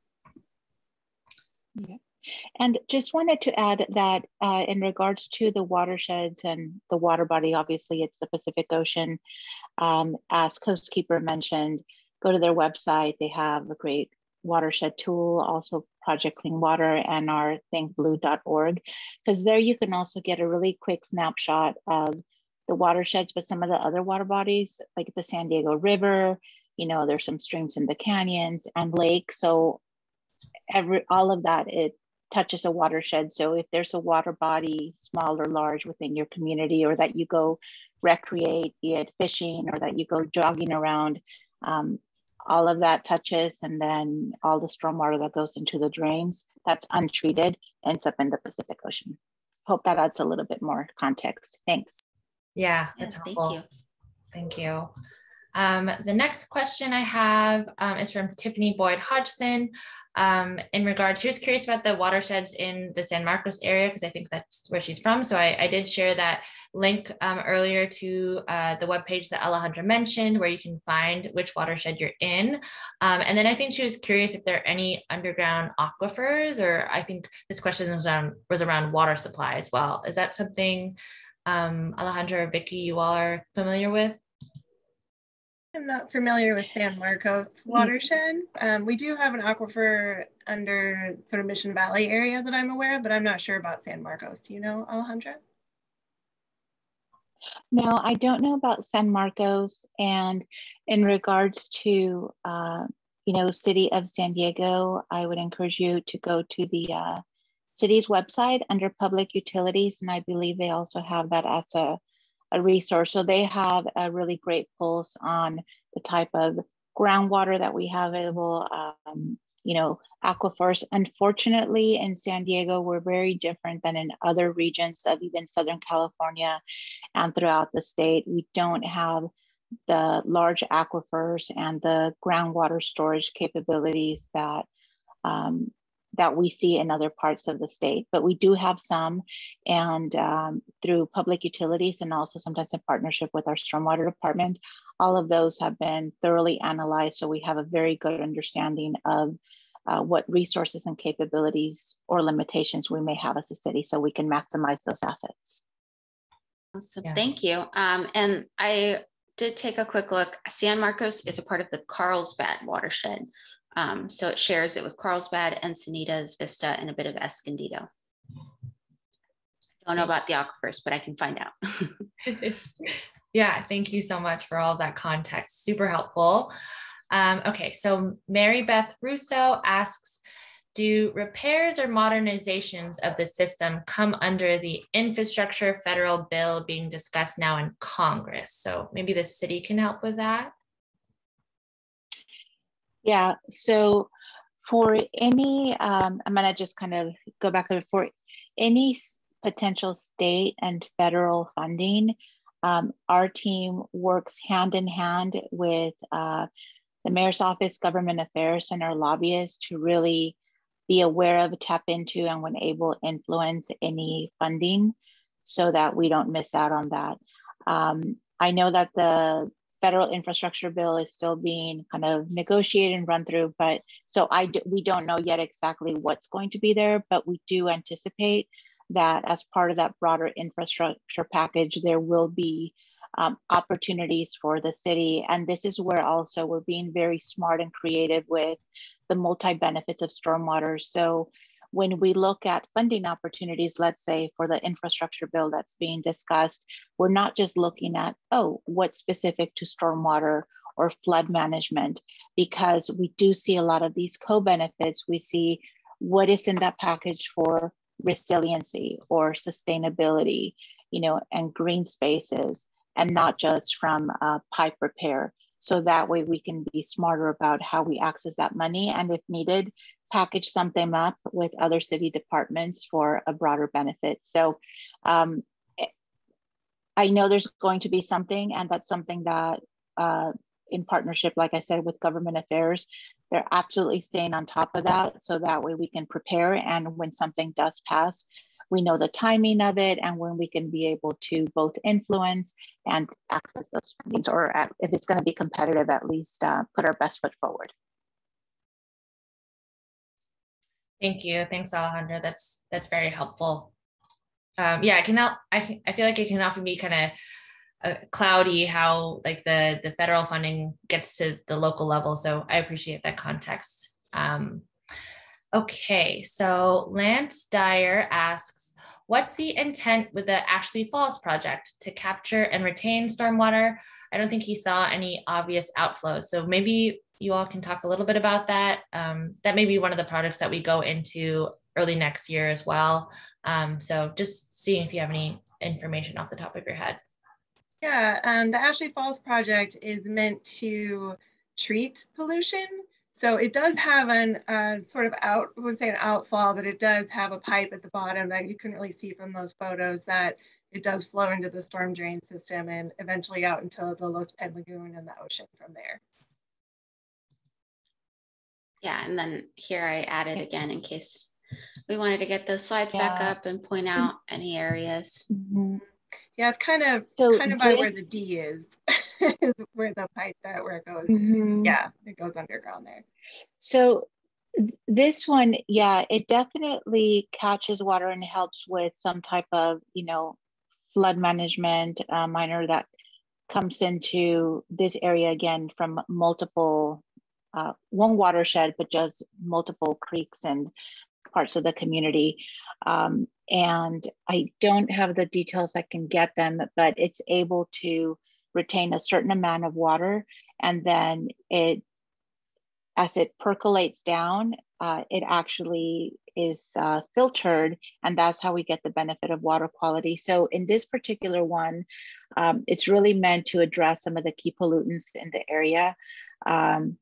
Yeah. And just wanted to add that uh, in regards to the watersheds and the water body, obviously it's the Pacific Ocean. Um, as Coastkeeper mentioned, go to their website. They have a great watershed tool, also Project Clean Water and our thinkblue.org, because there you can also get a really quick snapshot of the watersheds, but some of the other water bodies, like the San Diego River, you know, there's some streams in the canyons and lakes. So every all of that, it touches a watershed. So if there's a water body, small or large within your community, or that you go recreate, be it fishing or that you go jogging around, um, all of that touches and then all the stormwater that goes into the drains that's untreated ends up in the Pacific Ocean. Hope that adds a little bit more context. Thanks. Yeah, that's yeah, helpful. Thank you. Thank you. Um, the next question I have um, is from Tiffany Boyd Hodgson um, in regards, she was curious about the watersheds in the San Marcos area because I think that's where she's from. So I, I did share that link um, earlier to uh, the webpage that Alejandra mentioned where you can find which watershed you're in. Um, and then I think she was curious if there are any underground aquifers, or I think this question was around, was around water supply as well. Is that something um, Alejandra or Vicky, you all are familiar with? I'm not familiar with San Marcos mm. watershed. Um, we do have an aquifer under sort of Mission Valley area that I'm aware of, but I'm not sure about San Marcos. Do you know, Alejandra? No, I don't know about San Marcos. And in regards to, uh, you know, city of San Diego, I would encourage you to go to the uh, city's website under public utilities. And I believe they also have that as a a resource. So they have a really great pulse on the type of groundwater that we have available, um, you know, aquifers. Unfortunately, in San Diego, we're very different than in other regions of even Southern California and throughout the state. We don't have the large aquifers and the groundwater storage capabilities that um, that we see in other parts of the state, but we do have some and um, through public utilities and also sometimes in partnership with our stormwater department, all of those have been thoroughly analyzed. So we have a very good understanding of uh, what resources and capabilities or limitations we may have as a city so we can maximize those assets. Awesome, yeah. thank you. Um, and I did take a quick look. San Marcos is a part of the Carlsbad watershed. Um, so it shares it with Carlsbad, Encinitas, Vista, and a bit of Escondido. I don't know about the aquifers, but I can find out. yeah, thank you so much for all that context. Super helpful. Um, okay, so Mary Beth Russo asks, do repairs or modernizations of the system come under the infrastructure federal bill being discussed now in Congress? So maybe the city can help with that. Yeah, so for any, um, I'm gonna just kind of go back there for any potential state and federal funding, um, our team works hand in hand with uh, the mayor's office, government affairs, and our lobbyists to really be aware of, tap into, and when able, influence any funding so that we don't miss out on that. Um, I know that the federal infrastructure bill is still being kind of negotiated and run through, but so I we don't know yet exactly what's going to be there, but we do anticipate that as part of that broader infrastructure package, there will be um, opportunities for the city. And this is where also we're being very smart and creative with the multi-benefits of stormwater. So when we look at funding opportunities, let's say for the infrastructure bill that's being discussed, we're not just looking at, oh, what's specific to stormwater or flood management, because we do see a lot of these co-benefits. We see what is in that package for resiliency or sustainability, you know, and green spaces, and not just from uh, pipe repair. So that way we can be smarter about how we access that money. And if needed, package something up with other city departments for a broader benefit. So um, I know there's going to be something, and that's something that uh, in partnership, like I said, with government affairs, they're absolutely staying on top of that. So that way we can prepare. And when something does pass, we know the timing of it and when we can be able to both influence and access those fundings, or at, if it's going to be competitive, at least uh, put our best foot forward. Thank you. Thanks, Alejandra. That's that's very helpful. Um, yeah, I can I I feel like it can often be kind of uh, cloudy how like the the federal funding gets to the local level. So I appreciate that context. Um, okay, so Lance Dyer asks, what's the intent with the Ashley Falls project to capture and retain stormwater? I don't think he saw any obvious outflows. So maybe you all can talk a little bit about that. Um, that may be one of the projects that we go into early next year as well. Um, so just seeing if you have any information off the top of your head. Yeah, um, the Ashley Falls project is meant to treat pollution. So it does have an uh, sort of out, I would say an outfall, but it does have a pipe at the bottom that you can really see from those photos that it does flow into the storm drain system and eventually out into the Los Pen Lagoon and the ocean from there. Yeah, and then here I added again in case we wanted to get those slides yeah. back up and point out any areas. Mm -hmm. Yeah, it's kind of so kind of by where the D is, is where the pipe that where it goes. Mm-hmm. Yeah, it goes underground there. So this one, yeah, it definitely catches water and helps with some type of you know flood management uh, minor that comes into this area again from multiple uh, one watershed, but just multiple creeks and parts of the community. Um, and I don't have the details, I can get them, but it's able to retain a certain amount of water. And then it, as it percolates down, uh, it actually is uh, filtered, and that's how we get the benefit of water quality. So, in this particular one, um, it's really meant to address some of the key pollutants in the area um,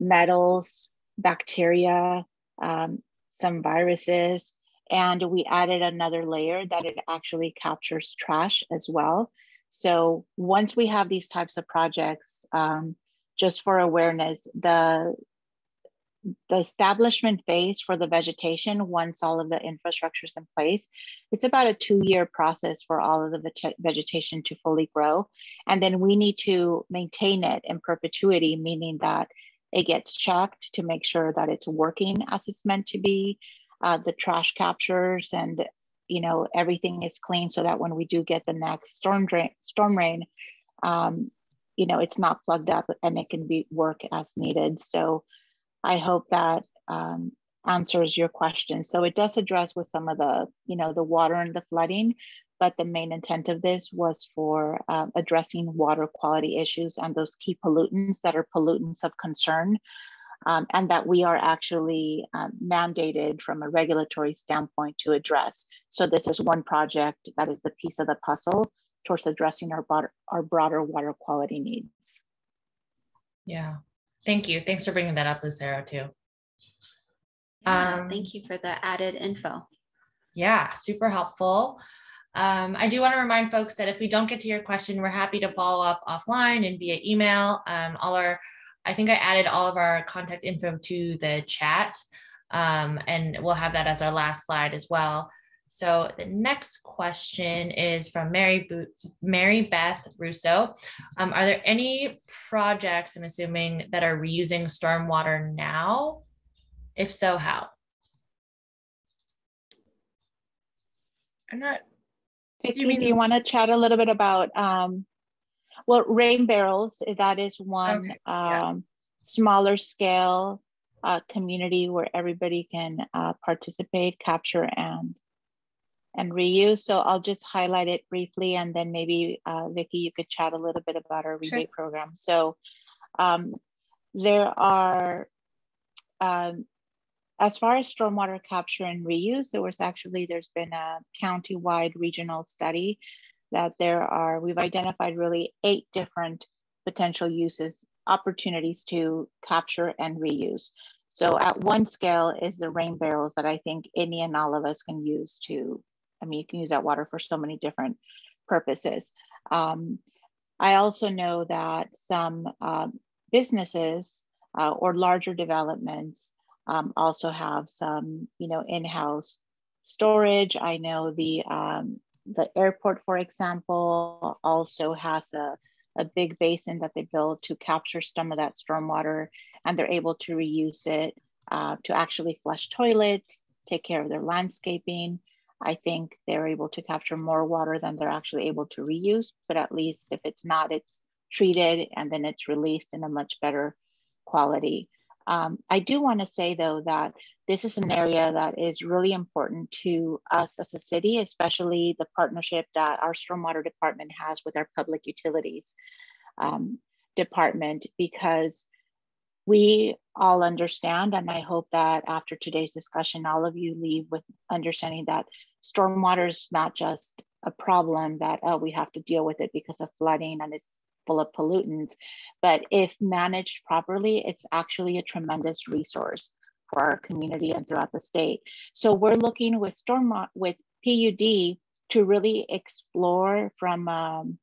metals, bacteria, um, some viruses, and we added another layer that it actually captures trash as well. So once we have these types of projects, um, just for awareness, the the establishment phase for the vegetation, once all of the infrastructure is in place, it's about a two-year process for all of the vegetation to fully grow. And then we need to maintain it in perpetuity, meaning that it gets checked to make sure that it's working as it's meant to be uh, the trash captures and you know everything is clean so that when we do get the next storm drain storm rain um, you know it's not plugged up and it can be work as needed. So i hope that um, answers your question. So it does address with some of the you know the water and the flooding but the main intent of this was for uh, addressing water quality issues and those key pollutants that are pollutants of concern um, and that we are actually um, mandated from a regulatory standpoint to address. So this is one project that is the piece of the puzzle towards addressing our broader, our broader water quality needs. Yeah, thank you. Thanks for bringing that up, Lucero, too. Yeah, um, thank you for the added info. Yeah, super helpful. Um, I do want to remind folks that if we don't get to your question, we're happy to follow up offline and via email. Um, all our I think I added all of our contact info to the chat, um, and we'll have that as our last slide as well. So the next question is from Mary, Bo Mary Beth Russo. Um, are there any projects, I'm assuming, that are reusing stormwater now? If so, how? I'm not. Vicki, do you, mean... you want to chat a little bit about, um, well, rain barrels, that is one okay. yeah. um, smaller scale uh, community where everybody can uh, participate, capture, and and reuse. So I'll just highlight it briefly and then maybe uh, Vicki, you could chat a little bit about our rebate sure. program. So um, there are, um, as far as stormwater capture and reuse, there was actually, there's been a county-wide regional study that there are, we've identified really eight different potential uses, opportunities to capture and reuse. So at one scale is the rain barrels that I think any and all of us can use to I mean, you can use that water for so many different purposes. Um, I also know that some uh, businesses uh, or larger developments um, also have some, you know, in-house storage. I know the um, the airport, for example, also has a, a big basin that they build to capture some of that stormwater, and they're able to reuse it uh, to actually flush toilets, take care of their landscaping. I think they're able to capture more water than they're actually able to reuse. But at least if it's not, it's treated and then it's released in a much better quality. Um, I do want to say though that this is an area that is really important to us as a city, especially the partnership that our stormwater department has with our public utilities um, department, because we all understand, and I hope that after today's discussion, all of you leave with understanding that stormwater is not just a problem that oh, we have to deal with it because of flooding and it's full of pollutants, but if managed properly, it's actually a tremendous resource for our community and throughout the state. So we're looking with storm with PUD to really explore from um,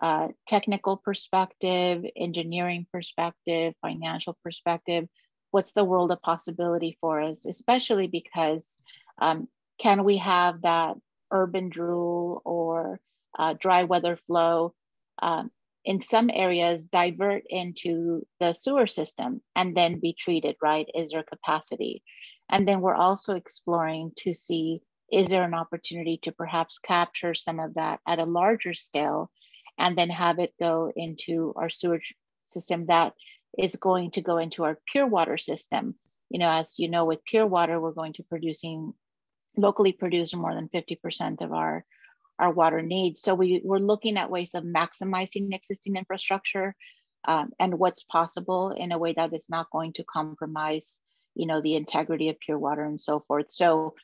a technical perspective, engineering perspective, financial perspective, what's the world of possibility for us, especially because um, can we have that urban drool or uh, dry weather flow um, in some areas divert into the sewer system and then be treated, right? Is there capacity? And then we're also exploring to see is there an opportunity to perhaps capture some of that at a larger scale and then have it go into our sewage system that is going to go into our pure water system. You know, as you know, with pure water, we're going to producing locally produced more than 50% of our, our water needs. So we, we're looking at ways of maximizing existing infrastructure um, and what's possible in a way that is not going to compromise you know, the integrity of pure water and so forth. So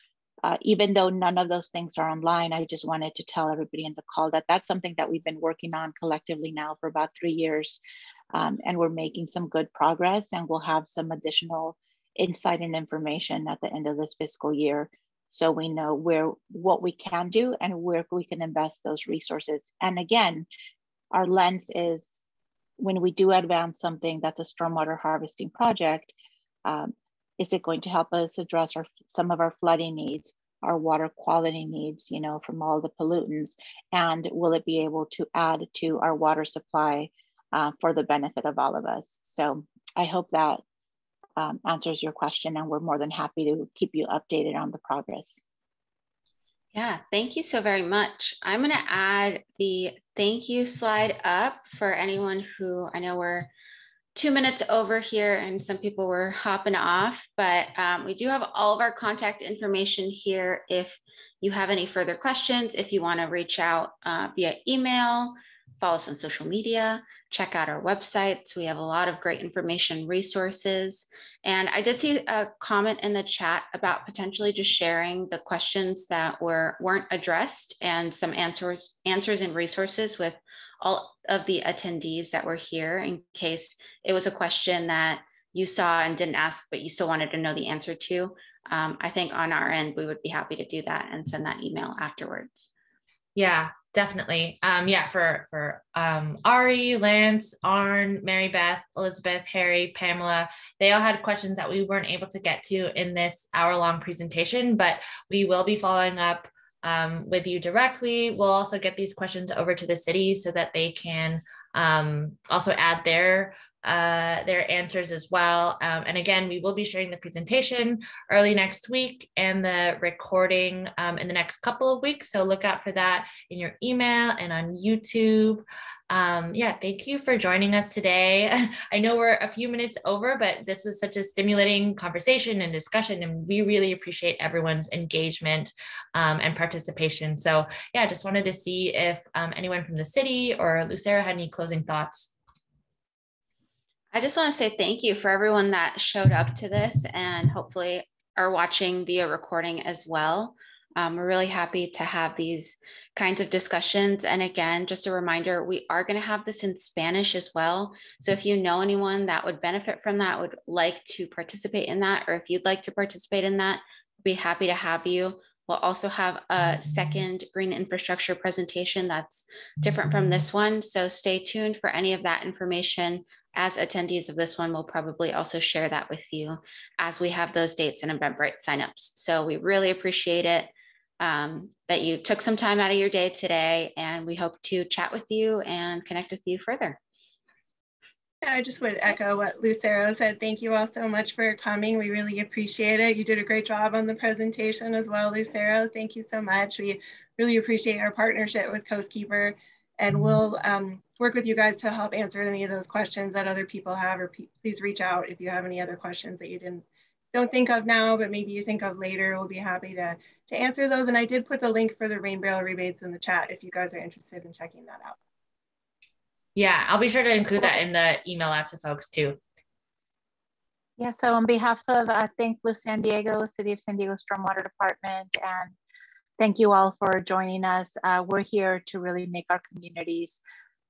uh, even though none of those things are online, I just wanted to tell everybody in the call that that's something that we've been working on collectively now for about three years. Um, and we're making some good progress and we'll have some additional insight and information at the end of this fiscal year so we know where what we can do and where we can invest those resources. And again, our lens is when we do advance something that's a stormwater harvesting project, um, is it going to help us address our some of our flooding needs, our water quality needs, you know, from all the pollutants, and will it be able to add to our water supply uh, for the benefit of all of us? So I hope that um, answers your question and we're more than happy to keep you updated on the progress. Yeah, thank you so very much. I'm going to add the thank you slide up for anyone who I know we're two minutes over here and some people were hopping off, but um, we do have all of our contact information here. If you have any further questions, if you want to reach out uh, via email, follow us on social media, check out our websites. We have a lot of great information resources. And I did see a comment in the chat about potentially just sharing the questions that were weren't addressed and some answers answers and resources with all of the attendees that were here in case it was a question that you saw and didn't ask, but you still wanted to know the answer to. Um, I think on our end, we would be happy to do that and send that email afterwards. Yeah, Definitely. Um, yeah, for for um, Ari, Lance, Arn, Mary Beth, Elizabeth, Harry, Pamela, they all had questions that we weren't able to get to in this hour long presentation, but we will be following up um, with you directly. We'll also get these questions over to the city so that they can um, also add their uh, their answers as well. Um, and again, we will be sharing the presentation early next week and the recording um, in the next couple of weeks. So look out for that in your email and on YouTube. Um, yeah, thank you for joining us today. I know we're a few minutes over, but this was such a stimulating conversation and discussion, and we really appreciate everyone's engagement um, and participation. So yeah, just wanted to see if um, anyone from the city or Lucero had any closing thoughts. I just want to say thank you for everyone that showed up to this and hopefully are watching via recording as well. Um, we're really happy to have these kinds of discussions. And again, just a reminder, we are going to have this in Spanish as well. So if you know anyone that would benefit from that, would like to participate in that, or if you'd like to participate in that, we'd be happy to have you. We'll also have a second green infrastructure presentation that's different from this one. So stay tuned for any of that information. As attendees of this one, we'll probably also share that with you as we have those dates and Eventbrite signups. So we really appreciate it um, that you took some time out of your day today, and we hope to chat with you and connect with you further. I just would echo what Lucero said. Thank you all so much for coming. We really appreciate it. You did a great job on the presentation as well, Lucero. Thank you so much. We really appreciate our partnership with Coastkeeper and we'll um, work with you guys to help answer any of those questions that other people have or please reach out if you have any other questions that you didn't don't think of now, but maybe you think of later. We'll be happy to, to answer those. And I did put the link for the rain barrel rebates in the chat if you guys are interested in checking that out. Yeah, I'll be sure to include that in the email out to folks too. Yeah, so on behalf of uh, Think Blue San Diego, City of San Diego Stormwater Department, and thank you all for joining us. Uh, we're here to really make our communities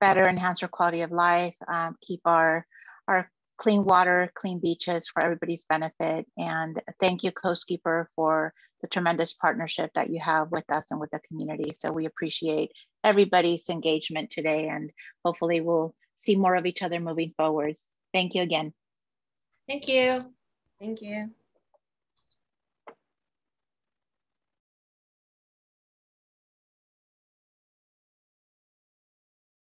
better, enhance our quality of life, um, keep our, our clean water, clean beaches for everybody's benefit. And thank you, Coastkeeper, for the tremendous partnership that you have with us and with the community. So we appreciate everybody's engagement today and hopefully we'll see more of each other moving forwards. Thank you again. Thank you. Thank you.